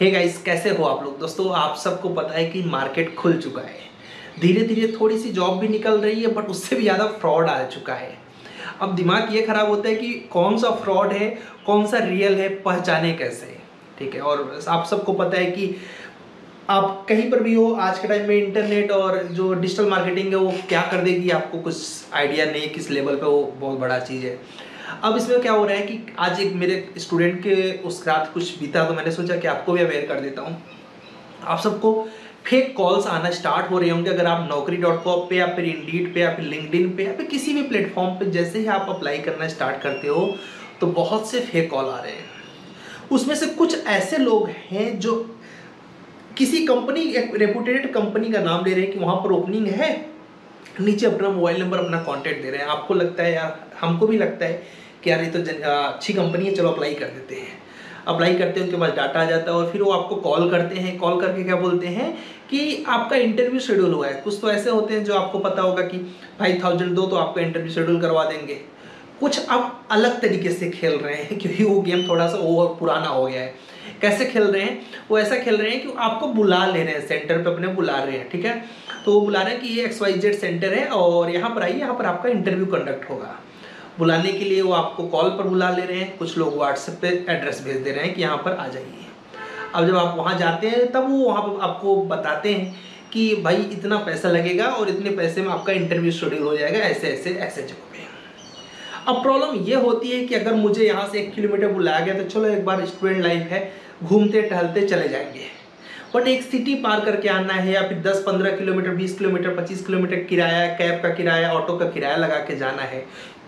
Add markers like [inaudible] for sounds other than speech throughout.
हे hey guys कैसे हो आप लोग? दोस्तों, आप सबको पता है कि मार्केट खुल चुका है। धीरे धीरे थोड़ी सी जॉब भी निकल रही है बट उससे भी ज़्यादा फ्रॉड आ चुका है। अब दिमाग ये खराब होता है कि कौन सा फ्रॉड है, कौन सा रियल है, पहचाने कैसे? ठीक है, और आप सबको पता है कि आप कहीं पर भी हो, आज के टाइम में इंटरनेट और जो डिजिटल मार्केटिंग है, वो क्या कर देगी, आपको कुछ आइडिया नहीं किस लेवल पे वो बहुत बड़ा चीज़ है। अब इसमें क्या हो रहा है कि आज एक मेरे स्टूडेंट के उस रात कुछ बीता तो मैंने सोचा कि आपको भी अवेयर कर देता हूँ। आप सबको फेक कॉल्स आना स्टार्ट हो रहे होंगे। अगर आप नौकरी डॉट कॉम पे या फिर इंडीड पे या फिर लिंकडिन पे या फिर किसी भी प्लेटफॉर्म पे जैसे ही आप अप्लाई करना स्टार्ट करते हो तो बहुत से फेक कॉल आ रहे हैं। उसमें से कुछ ऐसे लोग हैं जो किसी कंपनी एक कंपनी का नाम ले रहे हैं कि वहाँ पर ओपनिंग है। नीचे अपना मोबाइल नंबर अपना कॉन्टैक्ट दे रहे हैं। आपको लगता है यार हमको भी लगता है कि यार ये तो अच्छी कंपनी है, चलो अप्लाई कर देते हैं। अप्लाई करते हैं, उनके पास डाटा आ जाता है और फिर वो आपको कॉल करते हैं। कॉल करके क्या बोलते हैं कि आपका इंटरव्यू शेड्यूल हुआ है। कुछ तो ऐसे होते हैं जो आपको पता होगा कि फाइव थाउज़ेंड दो तो आपका इंटरव्यू शेड्यूल करवा देंगे। कुछ अब अलग तरीके से खेल रहे हैं, [laughs] क्योंकि वो गेम थोड़ा सा ओवर पुराना हो गया है। कैसे खेल रहे हैं? वो ऐसा खेल रहे हैं कि आपको बुला ले रहे हैं सेंटर पे अपने बुला रहे हैं, ठीक है? तो वो बुला रहे हैं कि ये एक्स वाई जेड सेंटर है और यहाँ पर आइए, यहाँ पर आपका इंटरव्यू कंडक्ट होगा। बुलाने के लिए वो आपको कॉल पर बुला ले रहे हैं। कुछ लोग व्हाट्सएप पे एड्रेस भेज दे रहे हैं कि यहाँ पर आ जाइए। अब जब आप वहाँ जाते हैं, तब वो वहाँ पर आपको बताते हैं कि भाई इतना पैसा लगेगा और इतने पैसे में आपका इंटरव्यू शेड्यूल हो जाएगा, ऐसे ऐसे ऐसे जगह। अब प्रॉब्लम ये होती है कि अगर मुझे यहाँ से एक किलोमीटर बुलाया गया तो चलो एक बार स्टूडेंट लाइफ है, घूमते, टहलते चले जाएँगे। बट एक सिटी पार करके आना है या फिर 10-15 किलोमीटर 20 किलोमीटर 25 किलोमीटर किराया कैब का किराया ऑटो का किराया लगा के जाना है।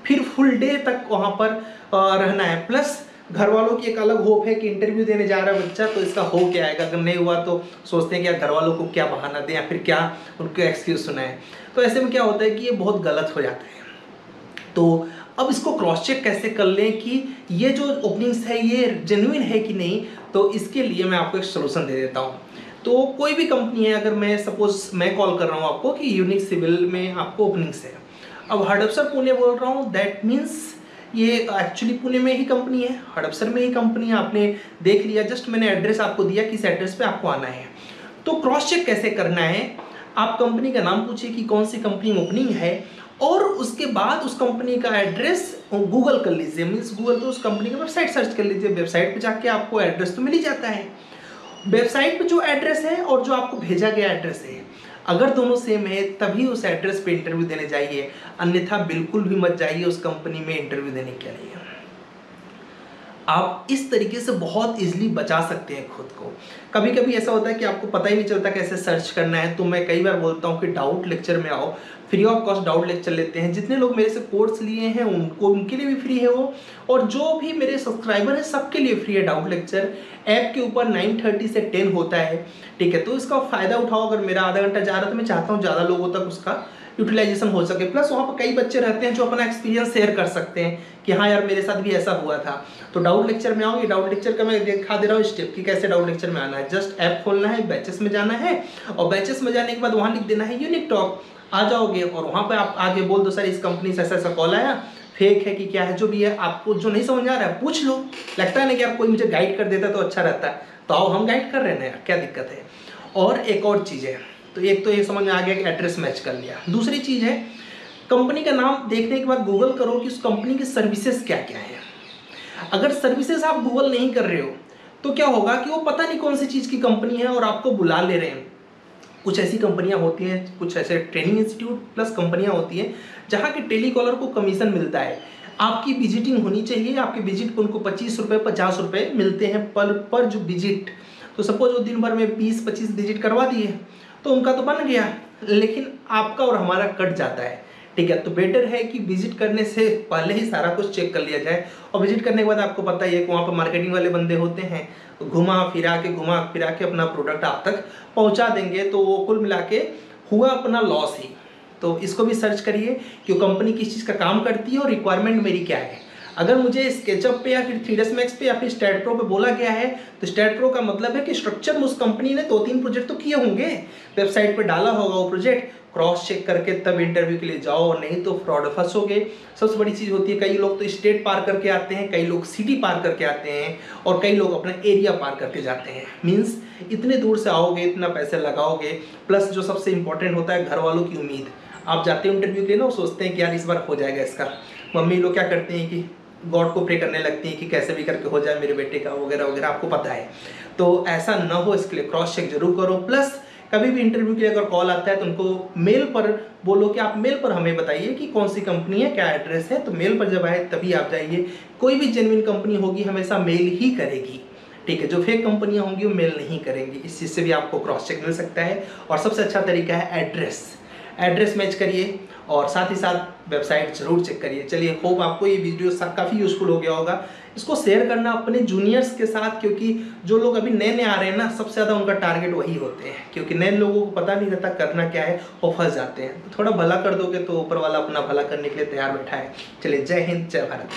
फिर फुल डे तक वहाँ पर रहना है। प्लस घर वालों की एक अलग होप है कि इंटरव्यू देने जा रहा है बच्चा तो इसका हो क्या आएगा? अगर नहीं हुआ तो सोचते हैं कि घर वालों को क्या बहाना दें या फिर क्या उनको एक्सक्यूज सुनाए। तो ऐसे में क्या होता है कि ये बहुत गलत हो जाता है। तो अब इसको क्रॉस चेक कैसे कर लें कि ये जो ओपनिंग्स है, ये जेन्युइन है कि नहीं तो इसके लिए मैं आपको एक सोल्यूशन दे देता हूँ। तो कोई भी कंपनी है, अगर मैं सपोज़ मैं कॉल कर रहा हूँ आपको कि यूनिक सिविल में आपको ओपनिंग्स है। अब हडपसर पुणे बोल रहा हूँ दैट मीन्स ये एक्चुअली पुणे में ही कंपनी है हडपसर में ही कंपनी है, आपने देख लिया जस्ट मैंने एड्रेस आपको दिया किस एड्रेस पे आपको आना है। तो क्रॉस चेक कैसे करना है? आप कंपनी का नाम पूछिए कि कौन सी कंपनी ओपनिंग है और उसके बाद उस कंपनी का एड्रेस गूगल कर लीजिए। मीन्स गूगल पे उस कंपनी की वेबसाइट सर्च कर लीजिए। वेबसाइट पे जाके आपको एड्रेस तो मिल ही जाता है। वेबसाइट पे जो एड्रेस है और जो आपको भेजा गया एड्रेस है, अगर दोनों सेम है, तभी उस एड्रेस पे इंटरव्यू देने जाइए। अन्यथा बिल्कुल भी मत जाइए उस कंपनी में इंटरव्यू देने के लिए। आप इस तरीके से बहुत इजीली बचा सकते हैं खुद को। कभी कभी ऐसा होता है कि आपको पता ही नहीं चलता कैसे सर्च करना है तो मैं कई बार बोलता हूँ कि डाउट लेक्चर में आओ। Free of cost doubt lecture लेते हैं। जितने लोग मेरे से कोर्स लिए हैं, उनको, उनके लिए भी फ्री है वो। और जो भी मेरे सब्सक्राइबर हैं, सबके लिए फ्री है डाउट लेक्चर ऐप के ऊपर 9:30 से 10 होता है। ठीक है तो इसका फ़ायदा उठाओ। अगर मेरा आधा घंटा जा रहा है तो मैं चाहता हूँ ज़्यादा लोगों तक उसका यूटिलाइजेशन हो सके। प्लस वहाँ पर कई बच्चे रहते हैं जो अपना एक्सपीरियंस शेयर कर सकते हैं कि हाँ यार, मेरे साथ भी ऐसा हुआ था। तो डाउट लेक्चर में आओ ये डाउट लेक्चर का मैं दिखा दे रहा हूँ स्टेप कि कैसे डाउट लेक्चर में आना है। जस्ट ऐप खोलना है बैचेस में जाना है और बैचेस में जाने के बाद वहाँ लिख देना है यूनिक टॉक आ जाओगे और वहाँ पर आप आगे बोल दो, सर, इस कंपनी से ऐसा ऐसा कॉल आया। फेक है कि क्या है, जो भी है, आपको जो नहीं समझ आ रहा है, पूछ लो। लगता है ना कि आप कोई मुझे गाइड कर देता तो अच्छा रहता है। तो आओ, हम गाइड कर रहे हैं क्या दिक्कत है? और एक और चीज़ है तो एक तो ये समझ में आ गया कि एड्रेस मैच कर लिया। दूसरी चीज़ है कंपनी का नाम देखने के बाद गूगल करो कि उस कंपनी की सर्विसेज़ क्या क्या है। अगर सर्विसेज़ आप गूगल नहीं कर रहे हो तो क्या होगा कि वो पता नहीं कौन सी चीज़ की कंपनी है और आपको बुला ले रहे हैं। कुछ ऐसी कंपनियाँ होती हैं, कुछ ऐसे ट्रेनिंग इंस्टीट्यूट प्लस कंपनियाँ होती हैं, जहाँ के टेलीकॉलर को कमीशन मिलता है। आपकी विजिटिंग होनी चाहिए, आपके विज़िट पर उनको पच्चीस रुपये पचास रुपये मिलते हैं पर पर जो विज़िट तो सपोज़ वो दिन भर में बीस, पच्चीस विज़िट करवा दिए तो उनका तो बन गया। लेकिन आपका और हमारा कट जाता है। ठीक है तो बेटर है कि विज़िट करने से पहले ही सारा कुछ चेक कर लिया जाए। और विज़िट करने के बाद आपको पता ही है कि वहाँ पर मार्केटिंग वाले बंदे होते हैं। घुमा फिरा के, घुमा फिरा के अपना प्रोडक्ट आप तक पहुँचा देंगे। तो वो कुल मिला के हुआ अपना लॉस ही। तो इसको भी सर्च करिए कि कंपनी किस चीज़ का काम करती है और रिक्वायरमेंट मेरी क्या है। अगर मुझे स्केचअप पे या फिर थ्री मैक्स पे या फिर स्टेट प्रो पे बोला गया है तो स्टेट प्रो का मतलब है कि स्ट्रक्चर उस कंपनी ने दो तीन प्रोजेक्ट तो किए होंगे। वेबसाइट पे डाला होगा वो प्रोजेक्ट क्रॉस चेक करके तब इंटरव्यू के लिए जाओ, नहीं तो फ्रॉड फंसोगे। सबसे बड़ी चीज़ होती है, कई लोग तो स्टेट पार करके आते हैं, कई लोग सिटी पार करके आते हैं और कई लोग अपना एरिया पार करके जाते हैं। मीन्स इतने दूर से आओगे, इतना पैसे लगाओगे प्लस जो सबसे इंपॉर्टेंट होता है घर वालों की उम्मीद। आप जाते हो इंटरव्यू के लिए ना सोचते हैं कि यार इस बार हो जाएगा इसका। मम्मी लोग क्या करते हैं कि गॉड को प्रे करने लगती हैं कि कैसे भी करके हो जाए, मेरे बेटे का वगैरह वगैरह, आपको पता है। तो ऐसा ना हो, इसके लिए क्रॉस चेक ज़रूर करो। प्लस कभी भी इंटरव्यू के लिए अगर कॉल आता है तो उनको मेल पर बोलो कि आप मेल पर हमें बताइए कि कौन सी कंपनी है, क्या एड्रेस है। तो मेल पर जब आए, तभी आप जाइए। कोई भी जेनविन कंपनी होगी, हमेशा मेल ही करेगी। ठीक है, जो फेक कंपनियाँ होंगी, वो मेल नहीं करेंगी। इस चीज़ से भी आपको क्रॉस चेक मिल सकता है। और सबसे अच्छा तरीका है एड्रेस एड्रेस मैच करिए। और साथ ही साथ वेबसाइट ज़रूर चेक करिए। चलिए, होप आपको ये वीडियो काफ़ी यूजफुल हो गया होगा। इसको शेयर करना अपने जूनियर्स के साथ, क्योंकि जो लोग अभी नए नए आ रहे हैं ना, सबसे ज़्यादा उनका टारगेट वही होते हैं। क्योंकि नए लोगों को पता नहीं रहता करना क्या है वो फंस जाते हैं। तो थोड़ा भला कर दोगे तो ऊपर वाला अपना भला करने के लिए तैयार बैठा है। चलिए, जय हिंद, जय भारत।